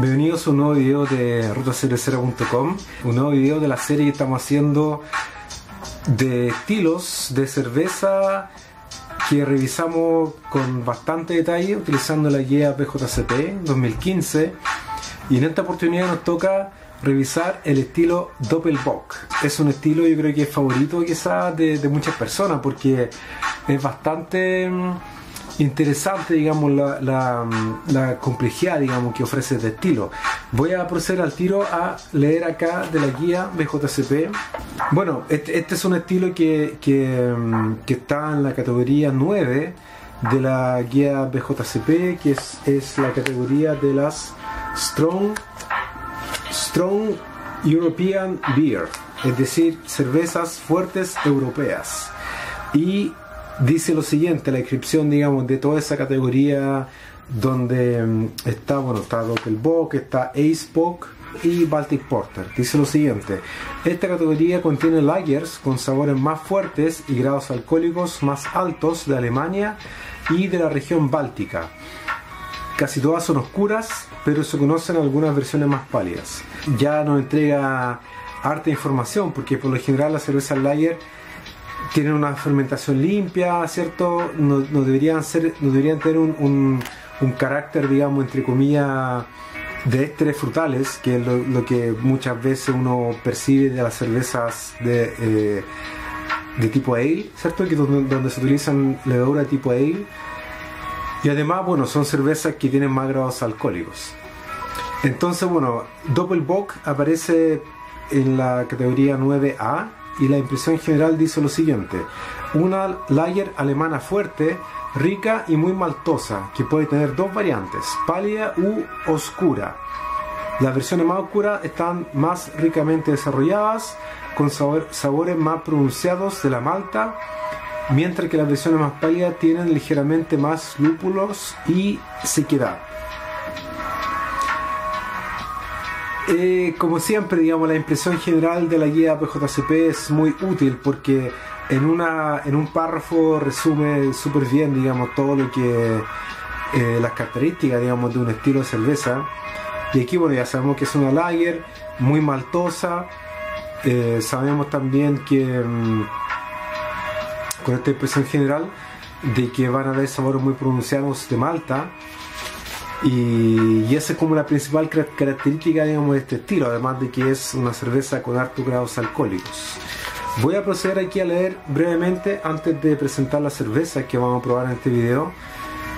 Bienvenidos a un nuevo video de rutacervecera.com, un nuevo video de la serie que estamos haciendo de estilos de cerveza que revisamos con bastante detalle utilizando la guía BJCP 2015 y en esta oportunidad nos toca revisar el estilo Doppelbock. Es un estilo yo creo que es favorito quizás de, de muchas personas porque es bastante mm, interesante, digamos, la, complejidad, digamos, que ofrece este estilo. Voy a proceder al tiro a leer acá de la guía BJCP. Bueno, este, este es un estilo que, que, está en la categoría 9 de la guía BJCP, que es, es la categoría de las Strong, Strong European Beer, es decir, cervezas fuertes europeas. Y dice lo siguiente, la descripción, digamos, de toda esa categoría donde mm, está, bueno, está Doppelbock, está Acebock y Baltic Porter. Dice lo siguiente, esta categoría contiene lagers con sabores más fuertes y grados alcohólicos más altos de Alemania y de la región báltica. Casi todas son oscuras, pero se conocen algunas versiones más pálidas. Ya nos entrega harta información, porque por lo general la cerveza lager tienen una fermentación limpia, ¿cierto? No, deberían, ser, deberían tener un, un, carácter, digamos, entre comillas, de ésteres frutales, que es lo, que muchas veces uno percibe de las cervezas de, eh, de tipo ale, ¿cierto? Que donde, se utilizan levadura tipo ale. Y además, bueno, son cervezas que tienen más grados alcohólicos. Entonces, bueno, Doppelbock aparece en la categoría 9A y la impresión general dice lo siguiente, una lager alemana fuerte, rica y muy maltosa, que puede tener dos variantes, pálida u oscura. Las versiones más oscuras están más ricamente desarrolladas, con sabores más pronunciados de la malta, mientras que las versiones más pálidas tienen ligeramente más lúpulos y sequedad. Eh, como siempre, digamos, la impresión general de la guía PJCP es muy útil porque en, una, en un párrafo resume súper bien, digamos, todo lo que eh, las características, digamos, de un estilo de cerveza. Y aquí, bueno, ya sabemos que es una lager muy maltosa. Eh, sabemos también que mm, con esta impresión general de que van a haber sabores muy pronunciados de malta y, esa es como la principal característica digamos, de este estilo, además de que es una cerveza con altos grados alcohólicos. Voy a proceder aquí a leer brevemente, antes de presentar la cerveza que vamos a probar en este video,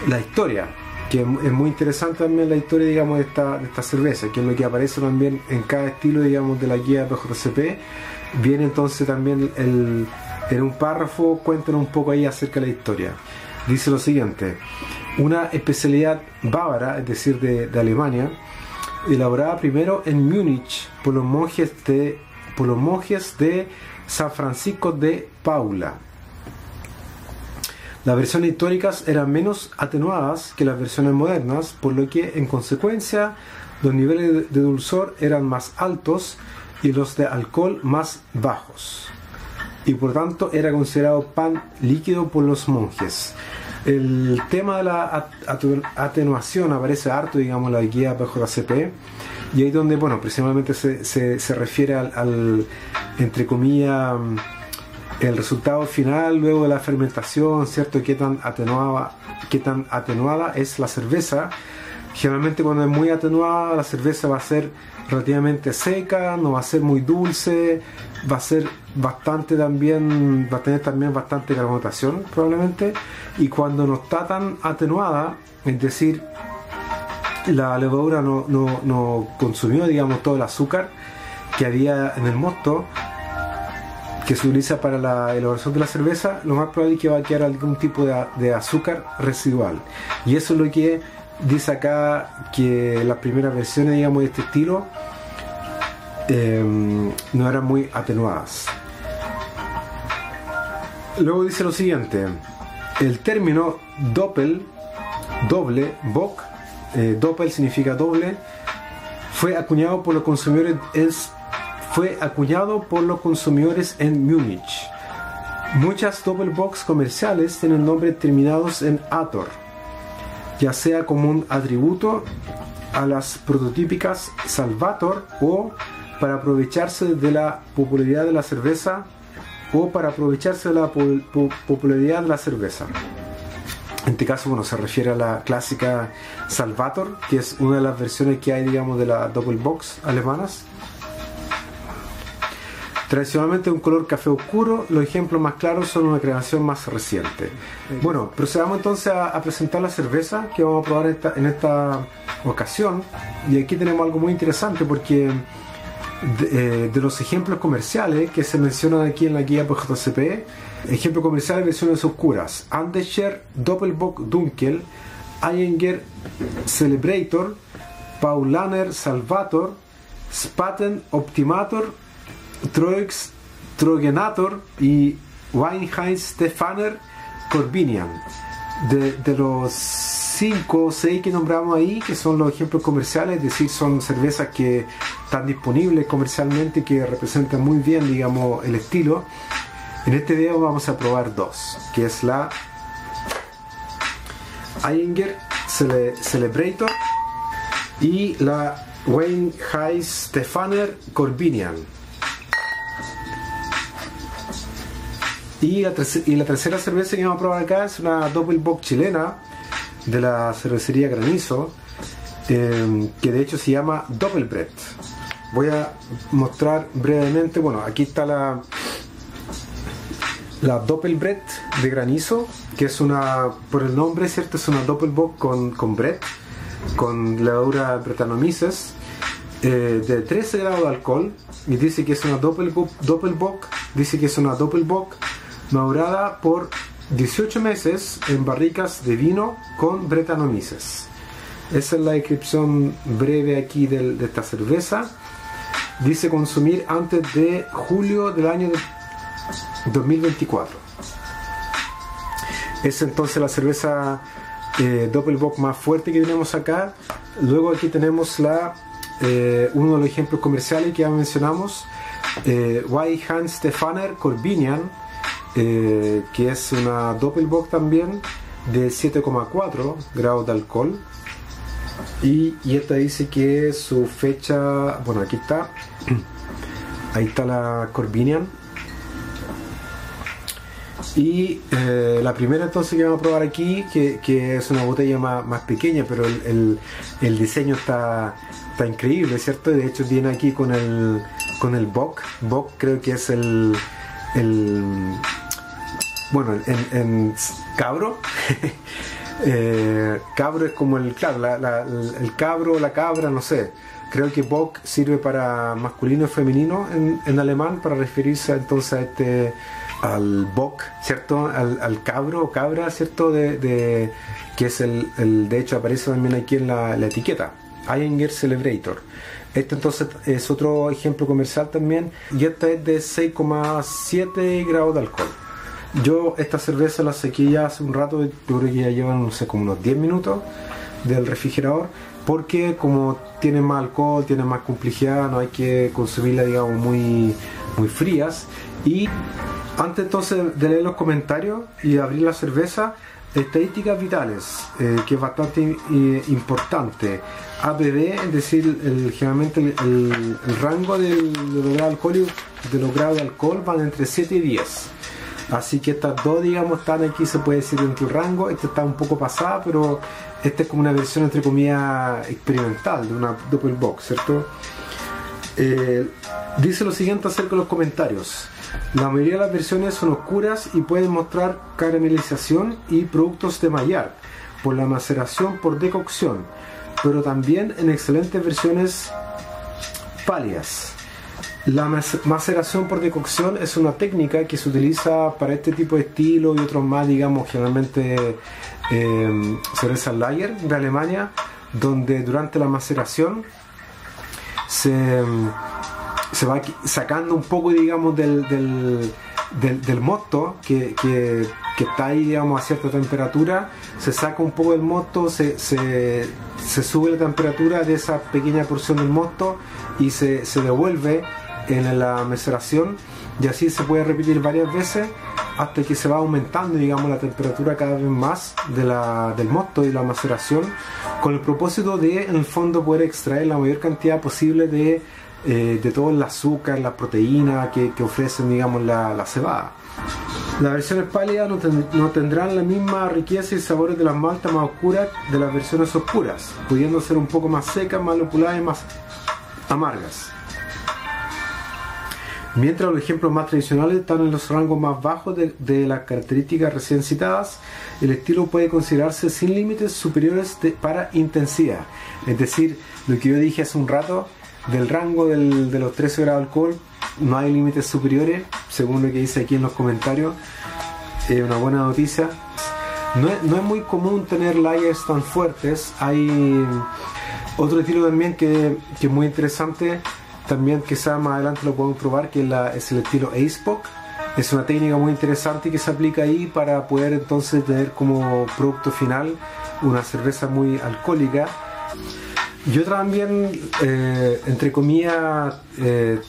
la historia, que es muy interesante también la historia digamos, de, esta, de esta cerveza, que es lo que aparece también en cada estilo digamos, de la guía PJCP. Viene entonces también en un párrafo, cuéntanos un poco ahí acerca de la historia. Dice lo siguiente una especialidad bávara, es decir, de, Alemania, elaborada primero en Múnich por los monjes de, por los monjes de San Francisco de Paula. Las versiones históricas eran menos atenuadas que las versiones modernas, por lo que en consecuencia los niveles de dulzor eran más altos y los de alcohol más bajos. Y por tanto era considerado pan líquido por los monjes. El tema de la atenuación aparece harto, digamos, la guía CP y ahí donde, bueno, principalmente se, se, refiere al, entre comillas, el resultado final luego de la fermentación, ¿cierto? Qué tan atenuada, qué tan atenuada es la cerveza. Generalmente cuando es muy atenuada la cerveza va a ser relativamente seca, no va a ser muy dulce, va a ser bastante también, va a tener también bastante carbonatación probablemente, y cuando no está tan atenuada, es decir, la levadura no, no, consumió, digamos, todo el azúcar que había en el mosto, que se utiliza para la elaboración de la cerveza, lo más probable es que va a quedar algún tipo de, de azúcar residual. Y eso es lo que dice acá que las primeras versiones, digamos, de este estilo em, no eran muy atenuadas. Luego dice lo siguiente, el término doppel, doble, bock, eh, doppel significa doble, fue acuñado por los consumidores en Múnich. Muchas box comerciales tienen nombres terminados en ator ya sea como un atributo a las prototípicas Salvator o para aprovecharse de la popularidad de la cerveza o para aprovecharse de la popularidad de la cerveza. En este caso, bueno, se refiere a la clásica Salvator, que es una de las versiones que hay, digamos, de la Double Box alemanas. Tradicionalmente un color café oscuro, los ejemplos más claros son una creación más reciente. Bueno, procedamos entonces a, presentar la cerveza que vamos a probar en esta ocasión. Y aquí tenemos algo muy interesante porque eh, de, los ejemplos comerciales que se mencionan aquí en la guía por JCP, ejemplos comerciales versiones oscuras, Andescher, Doppelbock Dunkel, Eyinger Celebrator, Paulaner Salvator, Spaten Optimator, Troix Trogenator y Weinheinz Stefaner Corbinian. De, de los 5 o 6 que nombramos ahí, que son los ejemplos comerciales, es decir, son cervezas que están disponibles comercialmente que representan muy bien, digamos, el estilo. En este video vamos a probar dos, que es la Eyinger Celebrator y la Wayne High Stefaner Corbinian. Y la, y la tercera cerveza que vamos a probar acá es una Box chilena de la cervecería Granizo, eh, que de hecho se llama Doppelbrett. Voy a mostrar brevemente, bueno, aquí está la, la Doppelbrett de Granizo, que es una, por el nombre, ¿cierto? Es una Doppelbock con, con Brett, con levadura Brettanomyces, eh, de 13 grados de alcohol, y dice que es una Doppelbock, Doppelbock dice que es una Doppelbock madurada por 18 meses en barricas de vino con bretanomices. Esa es la descripción breve aquí de, esta cerveza. Dice consumir antes de julio del año 2024. Es entonces la cerveza eh, Doppelbock más fuerte que tenemos acá. Luego aquí tenemos la, eh, uno de los ejemplos comerciales que ya mencionamos, eh. Hans Stefaner Corbinian eh, que es una Doppelbock también de 7,4 grados de alcohol. Y, esta dice que su fecha, bueno, aquí está, ahí está la Corbinian. Y eh, la primera entonces que vamos a probar aquí, que, es una botella más, pequeña, pero el, diseño está, está increíble, ¿cierto? De hecho viene aquí con el, con el Bock. Bock creo que es el, el bueno, en, cabro, eh, cabro es como el, claro, el cabro, la cabra, no sé. Creo que Bock sirve para masculino y femenino en, alemán para referirse entonces a este al Bock, ¿cierto? Al, cabro o cabra, ¿cierto? De, que es el, de hecho aparece también aquí en la, etiqueta, Eyinger Celebrator. Este entonces es otro ejemplo comercial también y este es de 6,7 grados de alcohol. Yo esta cerveza la saqué ya hace un rato, yo creo que ya llevan, no sé, como unos 10 minutos del refrigerador, porque como tiene más alcohol, tiene más complejidad, no hay que consumirla, digamos, muy, muy frías. Y antes entonces de leer los comentarios y abrir la cerveza, estadísticas vitales, eh, que es bastante eh, importante. ABV, es decir, el, generalmente el, rango del, de, los grados de alcohol van entre 7 y 10 Así que estas dos, digamos, están aquí, se puede decir, en tu rango. Esta está un poco pasada, pero esta es como una versión, entre comillas, experimental de una Double Box, ¿cierto? Eh, dice lo siguiente acerca de los comentarios. La mayoría de las versiones son oscuras y pueden mostrar caramelización y productos de mallar por la maceración por decocción, pero también en excelentes versiones pálidas. La maceración por decocción es una técnica que se utiliza para este tipo de estilo y otros más, digamos, generalmente eh, cerveza Lager de Alemania, donde durante la maceración se, se va sacando un poco, digamos, del, del, mosto que, que, está ahí, digamos, a cierta temperatura, se saca un poco del mosto, se, se, se sube la temperatura de esa pequeña porción del mosto y se, se devuelve en la maceración y así se puede repetir varias veces hasta que se va aumentando, digamos, la temperatura cada vez más de la, del mosto y la maceración, con el propósito de, en el fondo, poder extraer la mayor cantidad posible de, eh, de todo el azúcar, la proteína que, que ofrecen, digamos, la, la cebada. Las versiones pálidas no, no, tendrán la misma riqueza y sabores de las maltas más oscuras de las versiones oscuras, pudiendo ser un poco más secas, más lupuladas y más amargas. Mientras los ejemplos más tradicionales están en los rangos más bajos de, las características recién citadas, el estilo puede considerarse sin límites superiores para intensidad. Es decir, lo que yo dije hace un rato, del rango de los 13 grados de alcohol, no hay límites superiores, según lo que dice aquí en los comentarios. Es una buena noticia. No es, muy común tener lagers tan fuertes. Hay otro estilo también que es muy interesante también quizá más adelante lo podemos probar, que es, la, es el estilo ACEPOC. Es una técnica muy interesante que se aplica ahí para poder entonces tener como producto final una cerveza muy alcohólica. Yo también, eh, entre comillas, eh,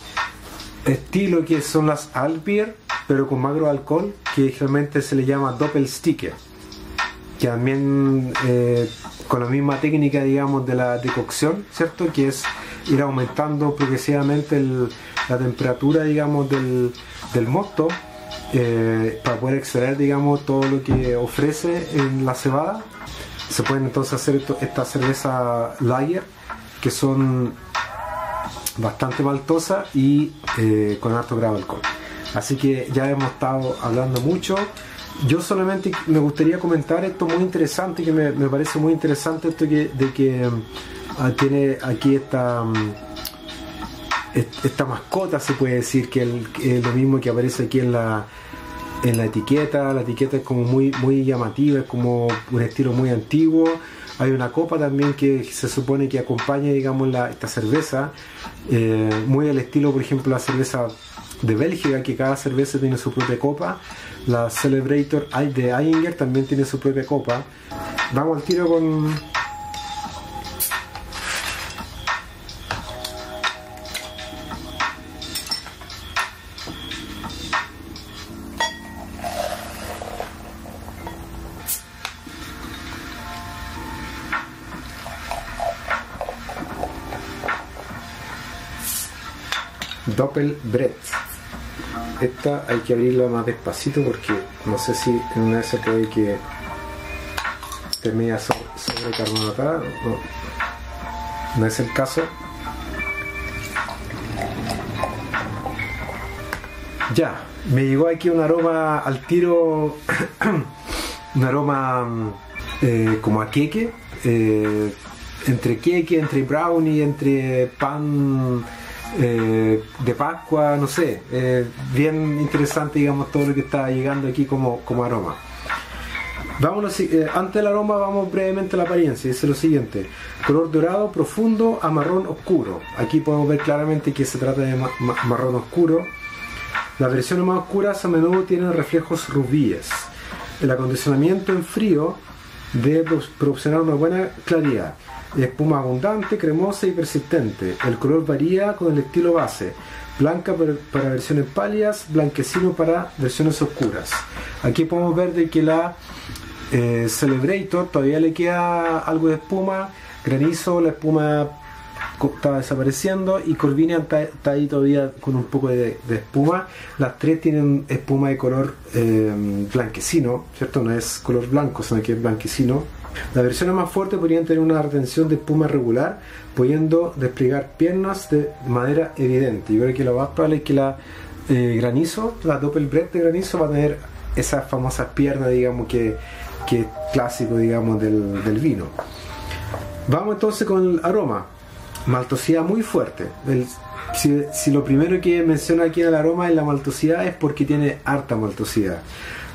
estilo que son las Altbier, pero con magro alcohol, que generalmente se le llama Doppelsticker, que también eh, con la misma técnica, digamos, de la decocción, ¿cierto? Que es ir aumentando progresivamente la temperatura, digamos, del, del mosto eh, para poder extraer, digamos, todo lo que ofrece en la cebada. Se pueden entonces hacer esto, esta cerveza lager, que son bastante maltosas y eh, con alto grado de alcohol. Así que ya hemos estado hablando mucho. Yo solamente me gustaría comentar esto muy interesante, que me, me parece muy interesante esto que, de que tiene aquí esta mm, esta mascota se puede decir que es lo mismo que aparece aquí en la en la etiqueta. La etiqueta es como muy muy llamativa es como un estilo muy antiguo. Hay una copa también que se supone que acompaña digamos la, esta cerveza eh, muy al estilo por ejemplo la cerveza de Bélgica que cada cerveza tiene su propia copa. La Celebrator de Ainger también tiene su propia copa. Vamos al tiro con Doppelbrett. Esta hay que abrirla más despacito porque no sé si en una de esas puede que termine sobrecarbonatada. No, no es el caso. Ya, me llegó aquí un aroma al tiro, un aroma eh, como a queque, eh, entre queque, entre brownie, entre pan eh, de Pascua, no sé, eh, bien interesante digamos todo lo que está llegando aquí como, como aroma. Vámonos, eh, antes del aroma vamos brevemente a la apariencia, dice lo siguiente, color dorado profundo a marrón oscuro, aquí podemos ver claramente que se trata de ma ma marrón oscuro, las versiones más oscuras a menudo tienen reflejos rubíes, el acondicionamiento en frío debe proporcionar una buena claridad, espuma abundante, cremosa y persistente. El color varía con el estilo base. Blanca para versiones pálidas, blanquecino para versiones oscuras. Aquí podemos ver de que la eh, Celebrator todavía le queda algo de espuma. Granizo, la espuma está desapareciendo y Corvinia está, ahí todavía con un poco de, de, espuma. Las tres tienen espuma de color eh, blanquecino, ¿cierto? No es color blanco, sino que es blanquecino las versiones más fuertes podrían tener una retención de espuma regular, pudiendo desplegar piernas de manera evidente. Yo creo que lo más probable es que la eh, granizo, la Doppelbrett de granizo va a tener esas famosas piernas, digamos, que, que es clásico, digamos, del, vino. Vamos entonces con el aroma. Maltosidad muy fuerte. Si, lo primero que menciona aquí el aroma es la maltosidad es porque tiene harta maltosidad.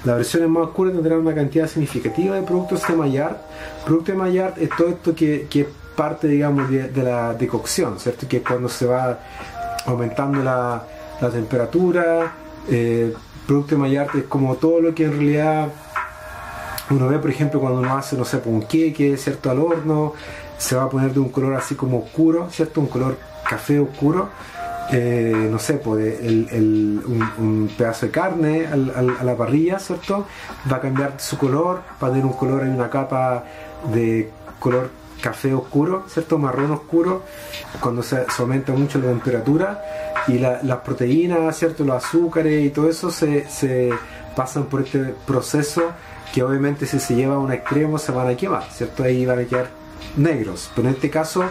Las versiones más oscuras tendrán una cantidad significativa de productos de Maillard. Producto de Maillard es todo esto que, que parte, digamos, de, la decocción, ¿cierto? Que es cuando se va aumentando la, la temperatura. Eh, producto de Maillard es como todo lo que en realidad uno ve, por ejemplo, cuando uno hace, no sé, un queque, ¿cierto? Al horno, se va a poner de un color así como oscuro, ¿cierto? Un color café oscuro. No sé, pues, un, pedazo de carne a la parrilla, ¿cierto? Va a cambiar su color, va a tener un color en una capa de color café oscuro, ¿cierto? Marrón oscuro, cuando se, aumenta mucho la temperatura y las proteínas, ¿cierto? Los azúcares y todo eso se, se pasan por este proceso que obviamente si se lleva a un extremo se van a quemar, ¿cierto? Ahí van a quedar negros, pero en este caso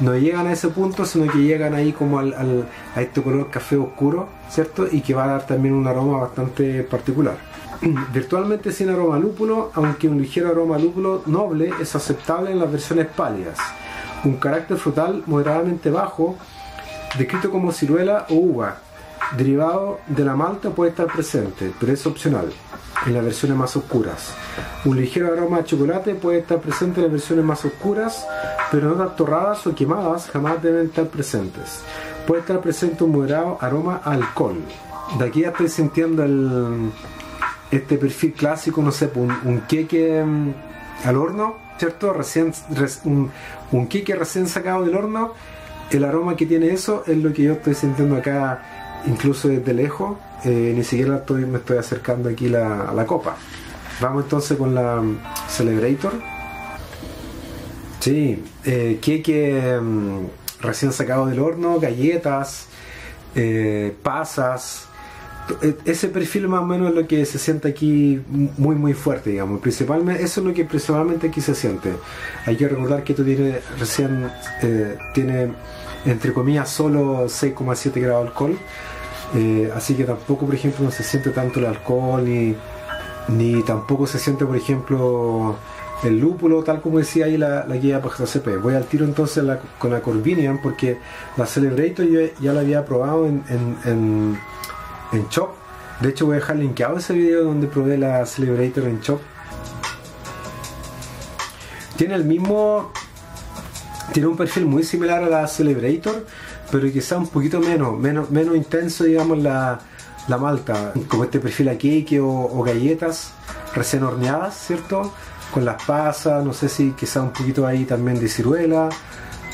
no llegan a ese punto, sino que llegan ahí como al, a este color café oscuro, ¿cierto? Y que va a dar también un aroma bastante particular. Virtualmente sin aroma lúpulo, aunque un ligero aroma lúpulo noble es aceptable en las versiones pálidas. Un carácter frutal moderadamente bajo, descrito como ciruela o uva, derivado de la malta puede estar presente, pero es opcional en las versiones más oscuras. Un ligero aroma de chocolate puede estar presente en las versiones más oscuras, pero no torradas o quemadas jamás deben estar presentes. Puede estar presente un moderado aroma a alcohol. De aquí ya estoy sintiendo el, este perfil clásico, no sé, un, un queque mm, al horno, ¿cierto? Recién, un, un queque recién sacado del horno. El aroma que tiene eso es lo que yo estoy sintiendo acá, incluso desde lejos eh, ni siquiera me estoy acercando aquí a la copa. Vamos entonces con la mm, Celebrator. Sí, eh, queque mm, recién sacado del horno, galletas, eh, pasas. E, ese perfil más o menos es lo que se siente aquí muy muy fuerte, digamos. Principalmente, eso es lo que principalmente aquí se siente. Hay que recordar que esto tiene recién, eh, tiene entre comillas solo 6,7 grados de alcohol eh, así que tampoco, por ejemplo, no se siente tanto el alcohol ni, tampoco se siente, por ejemplo, el lúpulo, tal como decía ahí la, guía para CP. Voy al tiro entonces con la Corvinian porque la Celebrator yo ya la había probado en, Chop. De hecho, voy a dejar linkeado ese video donde probé la Celebrator en Chop. Tiene el mismo. Tiene un perfil muy similar a la Celebrator pero quizá un poquito menos, menos, menos intenso, digamos, la, malta, como este perfil a cake o, galletas recién horneadas, ¿cierto? Con las pasas, no sé si quizá un poquito ahí también de ciruela,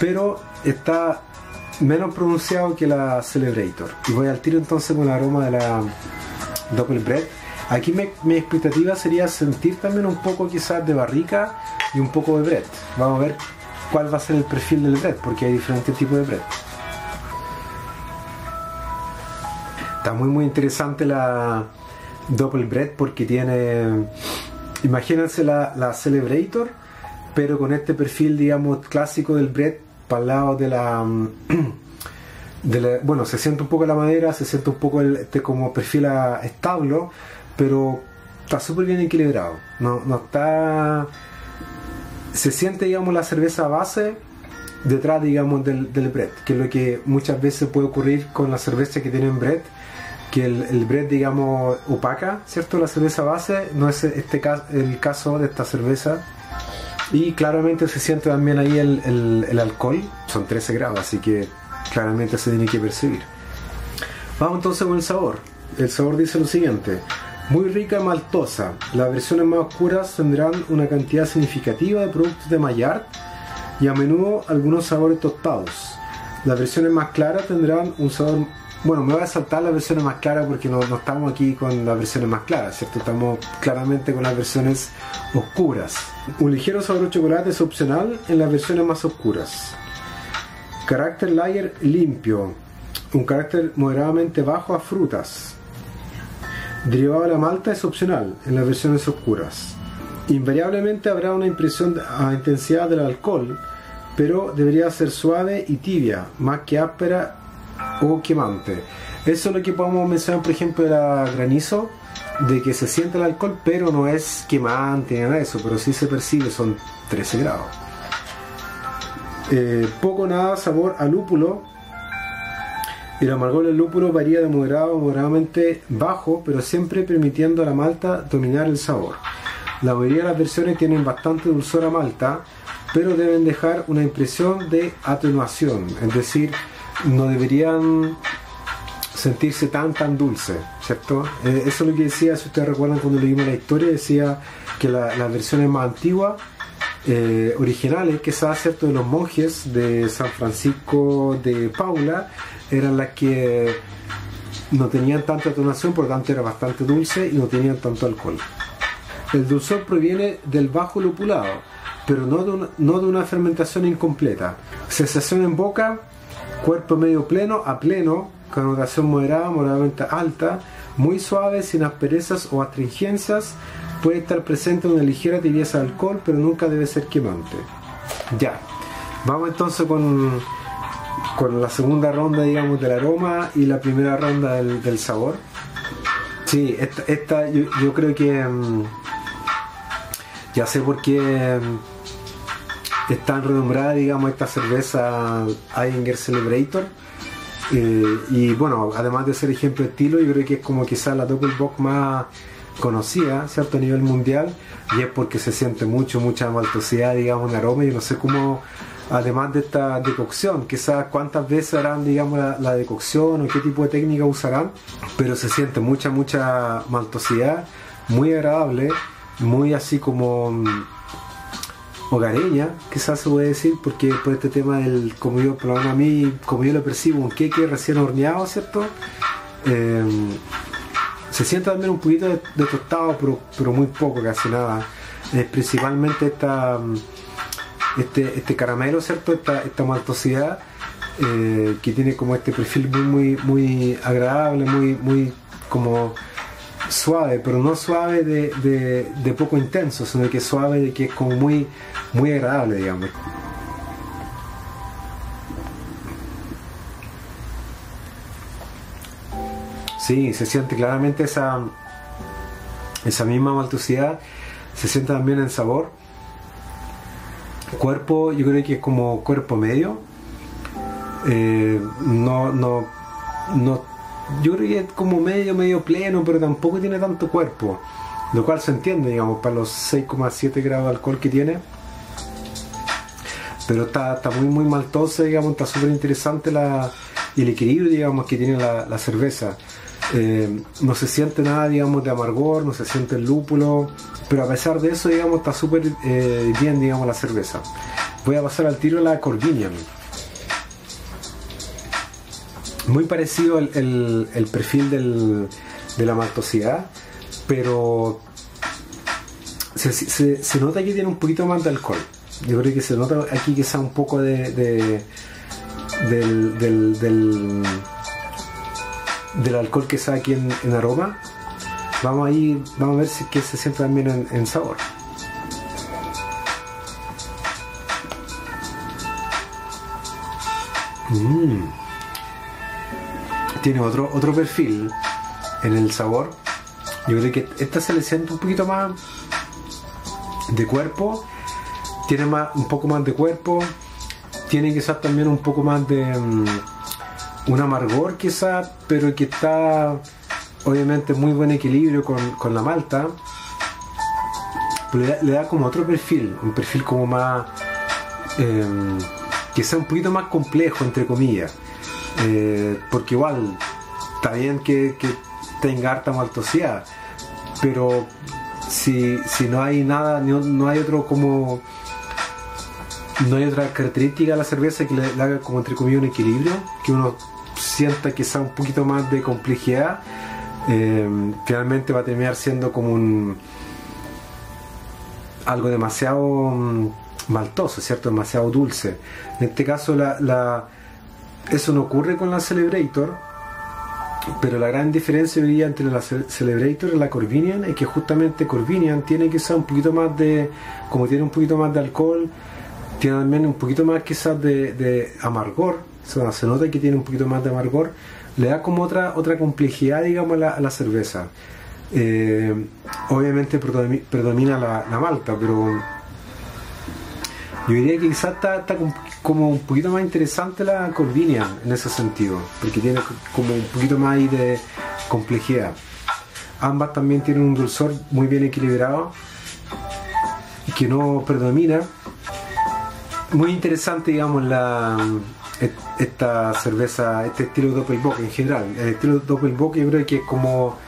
pero está menos pronunciado que la Celebrator. Y voy al tiro entonces con el aroma de la Double Bread. Aquí mi expectativa sería sentir también un poco quizás de barrica y un poco de bread. Vamos a ver cuál va a ser el perfil del bread, porque hay diferentes tipos de bread. Está muy muy interesante la Double Bread porque tiene, imagínense la, la Celebrator, pero con este perfil digamos clásico del bread para lado de la, bueno, se siente un poco la madera, se siente un poco el, este como perfil a establo, pero está súper bien equilibrado. No, no está. Se siente, digamos, la cerveza base detrás, digamos, del, del bread, que es lo que muchas veces puede ocurrir con la cerveza que tienen bread, que el, el bread, digamos, opaca, ¿cierto? La cerveza base, no es este el caso de esta cerveza. Y claramente se siente también ahí el, el, alcohol, son 13 grados, así que claramente se tiene que percibir. Vamos entonces con el sabor. El sabor dice lo siguiente. Muy rica maltosa. Las versiones más oscuras tendrán una cantidad significativa de productos de Maillard y a menudo algunos sabores tostados. Las versiones más claras tendrán un sabor bueno, me voy a saltar las versiones más claras porque no, estamos aquí con las versiones más claras, ¿cierto? Estamos claramente con las versiones oscuras. Un ligero sabor chocolate es opcional en las versiones más oscuras. Carácter lager limpio. Un carácter moderadamente bajo a frutas. Derivado de la malta es opcional en las versiones oscuras. Invariablemente habrá una impresión a intensidad del alcohol, pero debería ser suave y tibia, más que áspera o quemante. Eso es lo que podemos mencionar, por ejemplo, de la granizo, de que se siente el alcohol, pero no es quemante ni nada de eso, pero sí se percibe, son 13 grados. Eh, poco nada sabor a lúpulo. El amargor del lúpulo varía de moderado a moderadamente bajo, pero siempre permitiendo a la malta dominar el sabor. La mayoría de las versiones tienen bastante dulzor a malta, pero deben dejar una impresión de atenuación, es decir, no deberían sentirse tan tan dulce, ¿cierto? Eh, eso es lo que decía, si ustedes recuerdan cuando leímos la historia, decía que las versiones más antiguas eh, originales, que cierto de los monjes de San Francisco de Paula, eran las que no tenían tanta tonación, por tanto era bastante dulce y no tenían tanto alcohol. El dulzor proviene del bajo lupulado, pero no de una, no de una fermentación incompleta. Sensación en boca, cuerpo medio pleno a pleno, connotación moderada, moderadamente alta, muy suave, sin asperezas o astringencias, puede estar presente una ligera tibieza de alcohol, pero nunca debe ser quemante. Ya, vamos entonces con, con la segunda ronda, digamos, del aroma y la primera ronda del, sabor. Sí, esta, yo, creo que mm, ya sé por qué mm, es tan renombrada, digamos, esta cerveza Einger Celebrator eh, y bueno, además de ser ejemplo de estilo, yo creo que es como quizás la Box más conocida, ¿cierto? A nivel mundial, y es porque se siente mucho, mucha maltosidad, digamos, en aroma. y no sé cómo, además de esta decocción, quizás cuántas veces harán, digamos, la, decocción o qué tipo de técnica usarán, pero se siente mucha, mucha maltosidad, muy agradable, muy así como hogareña, quizás se puede decir, porque por este tema del, como yo, por a mí, como yo lo percibo, un queque recién horneado, ¿cierto? Em, se siente también un poquito de, tostado, pero, muy poco, casi nada. Es principalmente esta, este, este caramelo, ¿cierto? Esta, esta maltosidad eh, que tiene como este perfil muy, muy, muy agradable, muy, muy como suave, pero no suave de, poco intenso, sino que suave de que es como muy, muy agradable, digamos. Sí, se siente claramente esa, esa misma maltosidad, se siente también el sabor. Cuerpo, yo creo que es como cuerpo medio. Eh, no, no, no yo creo que es como medio, medio pleno, pero tampoco tiene tanto cuerpo. Lo cual se entiende, digamos, para los 6,7 grados de alcohol que tiene. Pero está, está muy, muy maltosa, digamos, está súper interesante el equilibrio, digamos, que tiene la, cerveza. Eh, no se siente nada, digamos, de amargor, no se siente el lúpulo, pero a pesar de eso, digamos, está súper eh, bien, digamos, la cerveza. Voy a pasar al tiro a la Corvinian muy parecido el, perfil de la maltosidad, pero se, nota que tiene un poquito más de alcohol. Yo creo que se nota aquí que sea un poco de, del, del, alcohol que está aquí en, aroma. Vamos a ir, vamos a ver si que se siente también en, sabor. Mmm tiene otro, otro perfil en el sabor. Yo creo que esta se le siente un poquito más de cuerpo, tiene más, un poco más de cuerpo, tiene quizás también un poco más de mm, un amargor quizás, pero que está obviamente muy buen equilibrio con, la malta. Pero le da, como otro perfil, un perfil como más, eh, quizás un poquito más complejo entre comillas. Eh, porque igual está bien que, tenga harta maltosidad, pero si, no hay nada, no, hay otro como no hay otra característica de la cerveza que le, haga como entre comillas un equilibrio, que uno sienta sea un poquito más de complejidad, eh, finalmente va a terminar siendo como un algo demasiado mm, maltoso, ¿cierto? Demasiado dulce. En este caso la eso no ocurre con la Celebrator, pero la gran diferencia hoy entre la Celebrator y la Corvinian es que justamente Corvinian tiene quizás un poquito más de, como tiene un poquito más de alcohol, tiene también un poquito más quizás de, amargor, se nota que tiene un poquito más de amargor, le da como otra, otra complejidad, digamos, a la, cerveza. Eh, obviamente predomina la malta, pero yo diría que quizás está, como un poquito más interesante la Corvinia en ese sentido, porque tiene como un poquito más de complejidad. Ambas también tienen un dulzor muy bien equilibrado y que no predomina. Muy interesante, digamos, la, esta cerveza, este estilo Doppelbock en general. El estilo Doppelbock yo creo que es como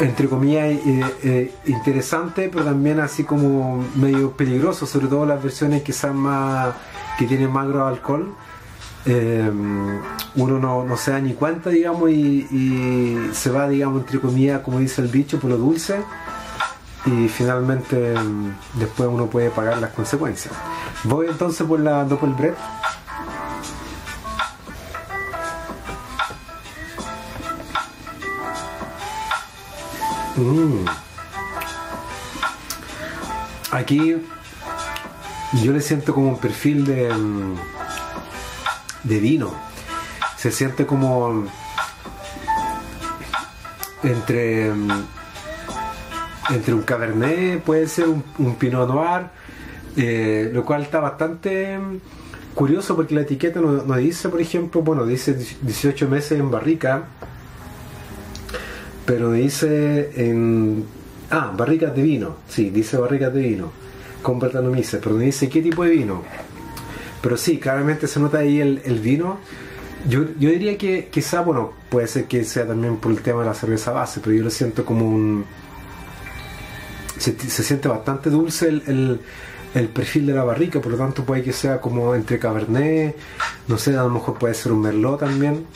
entre comillas, eh, eh, interesante, pero también así como medio peligroso, sobre todo las versiones que son más, que tienen más grado alcohol. Eh, uno no, se da ni cuenta, digamos, y, se va, digamos, entre comillas, como dice el bicho, por lo dulce. Y finalmente después uno puede pagar las consecuencias. Voy entonces por la Doppel Mm. Aquí yo le siento como un perfil de, mm, de vino. Se siente como entre, mm, entre un cabernet, puede ser un, pinot noir, eh, lo cual está bastante curioso porque la etiqueta nos, dice, por ejemplo, bueno, dice 18 meses en barrica, pero dice en. Ah, barricas de vino. Sí, dice barricas de vino. Con dice, pero no dice qué tipo de vino. Pero sí, claramente se nota ahí el, vino. Yo, diría que quizá, bueno, puede ser que sea también por el tema de la cerveza base, pero yo lo siento como un. Se, siente bastante dulce el, el, perfil de la barrica, por lo tanto puede que sea como entre cabernet, no sé, a lo mejor puede ser un merlot también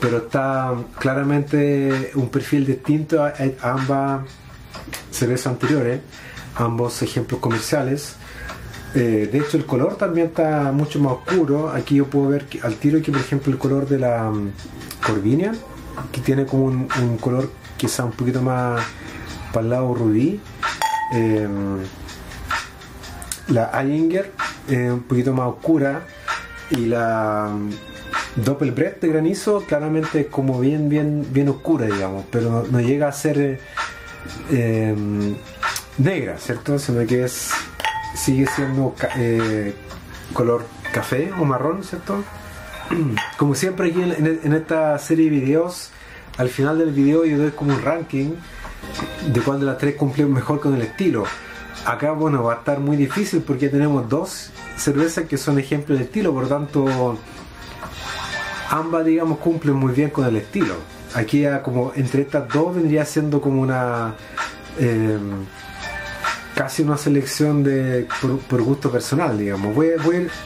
pero está claramente un perfil distinto a, ambas cervezas anteriores, ambos ejemplos comerciales. Eh, de hecho, el color también está mucho más oscuro. Aquí yo puedo ver al tiro que, por ejemplo, el color de la um, Corvinia, que tiene como un, color quizá un poquito más para el lado rubí. Em, la Eyinger es un poquito más oscura y la Doppelbrett de granizo claramente como bien, bien, bien oscura, digamos, pero no, llega a ser em, negra, ¿cierto? Sino que es, sigue siendo eh, color café o marrón, ¿cierto? Como siempre aquí en, esta serie de videos, al final del video yo doy como un ranking de cuál de las tres cumple mejor con el estilo. Acá, bueno, va a estar muy difícil porque tenemos dos cervezas que son ejemplos de estilo, por tanto ambas, digamos, cumplen muy bien con el estilo. Aquí, como entre estas dos, vendría siendo como una. Em, casi una selección de por, gusto personal, digamos. Voy,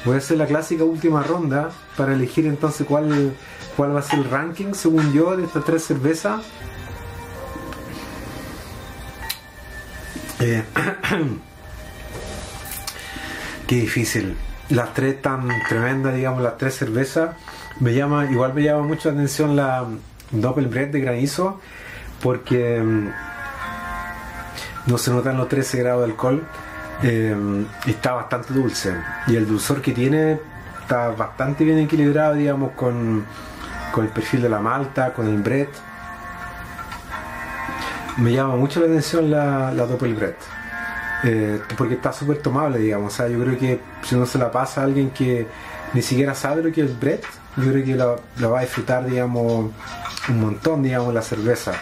voy, a hacer la clásica última ronda para elegir entonces cuál, cuál va a ser el ranking, según yo, de estas tres cervezas. Eh, qué difícil. Las tres tan tremendas, digamos, las tres cervezas me llama, igual me llama mucho la atención la Doppelbrett de granizo, porque mm, no se notan los 13 grados de alcohol, eh, está bastante dulce. Y el dulzor que tiene está bastante bien equilibrado, digamos, con, el perfil de la malta, con el Brett. Me llama mucho la atención la, la Doppelbrett. Eh, porque está súper tomable, digamos. O sea, yo creo que si no se la pasa a alguien que ni siquiera sabe lo que es Brett, yo creo que la, va a disfrutar, digamos, un montón, digamos, la cerveza.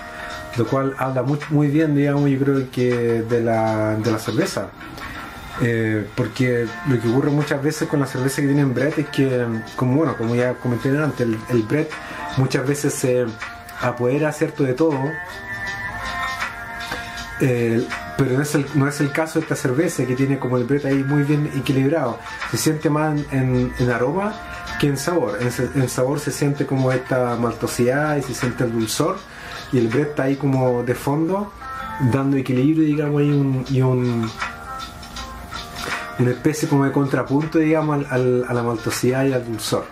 Lo cual habla muy, muy bien, digamos, yo creo que de la, de la cerveza. Eh, porque lo que ocurre muchas veces con la cerveza que tienen Brett es que, como bueno, como ya comenté antes, el, el Brett muchas veces se apodera cierto de todo. Eh, pero no es, el, no es el caso de esta cerveza que tiene como el Brett ahí muy bien equilibrado. Se siente más en, aroma que en sabor. En, sabor se siente como esta maltosidad y se siente el dulzor y el Brett está ahí como de fondo dando equilibrio digamos y un, una especie como de contrapunto digamos a la maltosidad y al dulzor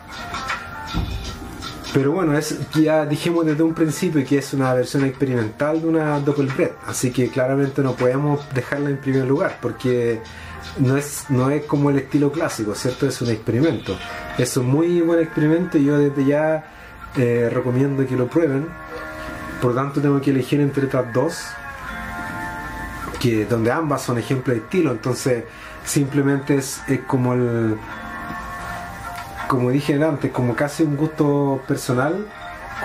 pero bueno es ya dijimos desde un principio que es una versión experimental de una Doppel Brett así que claramente no podemos dejarla en primer lugar porque no es, no es como el estilo clásico, ¿cierto? Es un experimento. Es un muy buen experimento y yo desde ya eh, recomiendo que lo prueben. Por lo tanto tengo que elegir entre estas dos, que donde ambas son ejemplos de estilo, entonces simplemente es, es como el como dije antes, como casi un gusto personal,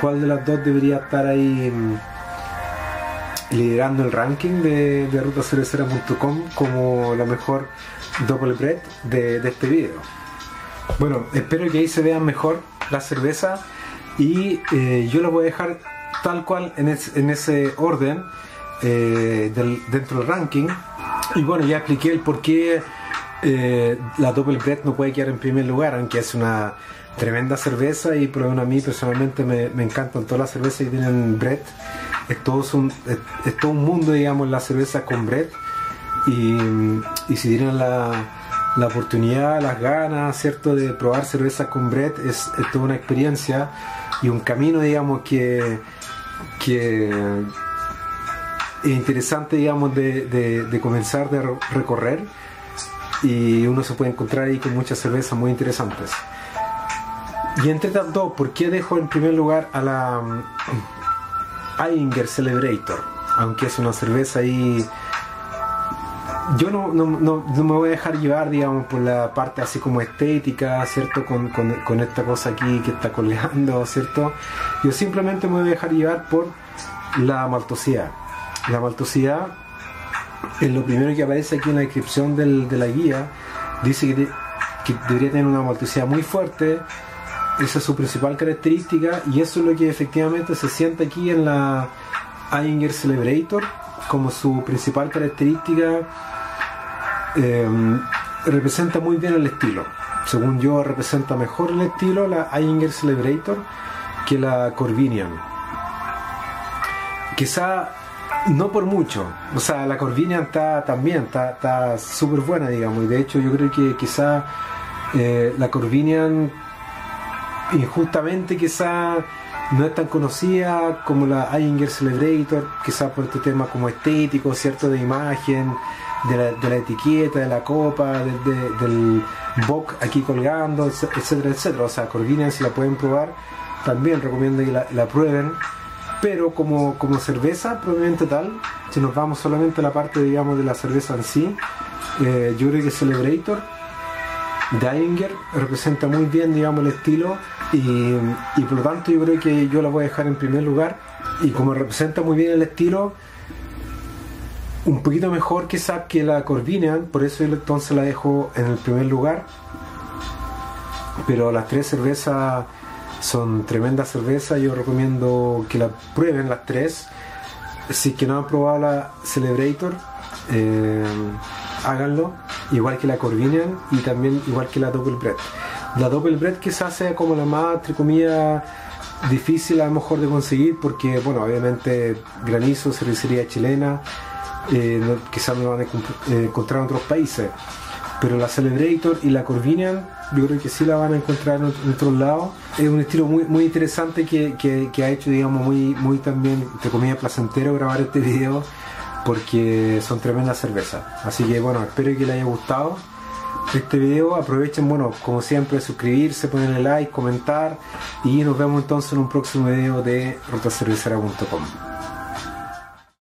cuál de las dos debería estar ahí liderando el ranking de, de como la mejor double bread de, este video. Bueno, espero que ahí se vean mejor la cerveza y eh, yo les voy a dejar tal cual en, ese orden eh, dentro del ranking. Y bueno, ya expliqué el por qué eh, la Bread no puede quedar en primer lugar, aunque es una tremenda cerveza y por a mí personalmente me, me, encantan todas las cervezas que tienen bread. Es todo un, es, mundo, digamos, la cerveza con bread. Y, si tienen la, la, oportunidad, las ganas, ¿cierto?, de probar cerveza con bread, es, toda una experiencia y un camino, digamos, que, que es interesante, digamos, de, de comenzar de recorrer y uno se puede encontrar ahí con muchas cervezas muy interesantes. Y entre tanto, ¿por qué dejo en primer lugar a la Ainger Celebrator? Aunque es una cerveza ahí. Yo no, no, no, me voy a dejar llevar, digamos, por la parte así como estética, ¿cierto? Con, con, con esta cosa aquí que está colgando, ¿cierto? Yo simplemente me voy a dejar llevar por la maltosidad. La maltosidad es lo primero que aparece aquí en la descripción del, de la guía. Dice que, debería tener una maltosidad muy fuerte, esa es su principal característica y eso es lo que efectivamente se siente aquí en la Ainger Celebrator como su principal característica em, representa muy bien el estilo. Según yo representa mejor el estilo la Ainger Celebrator que la Corvinian. Quizá no por mucho o sea la Corvinian está también está súper buena digamos y de hecho yo creo que quizá eh, la Corvinian injustamente quizá no es tan conocida como la Ainger Celebrator, quizás por este tema como estético, cierto, de imagen, de la, etiqueta, de la copa, del bock aquí colgando, etcétera, etcétera. O sea, Corvina si la pueden probar, también recomiendo que la, prueben. Pero como, como cerveza, probablemente tal, si nos vamos solamente a la parte, digamos, de la cerveza en sí, eh, yo creo que Celebrator Dainger representa muy bien, digamos, el estilo y, por lo tanto yo creo que yo la voy a dejar en primer lugar y como representa muy bien el estilo, un poquito mejor quizás que la Corvinian, por eso entonces la dejo en el primer lugar. Pero las tres cervezas son tremendas cervezas, yo recomiendo que la prueben las tres. Si que no han probado la Celebrator, eh, háganlo, igual que la Corvinian y también igual que la Double Bread. La Double Bread quizás sea como la más, entre comillas, difícil a lo mejor de conseguir porque, bueno, obviamente granizo, cervecería chilena, eh, quizás no van a eh, encontrar en otros países. Pero la Celebrator y la Corvinian yo creo que sí la van a encontrar en, otros lados. Es un estilo muy, muy interesante que, que, ha hecho, digamos, muy, muy también, entre comillas, placentero grabar este video porque son tremendas cervezas. Así que bueno, espero que les haya gustado este video. Aprovechen, bueno, como siempre, suscribirse, ponerle like, comentar y nos vemos entonces en un próximo video de rotacervecera.com.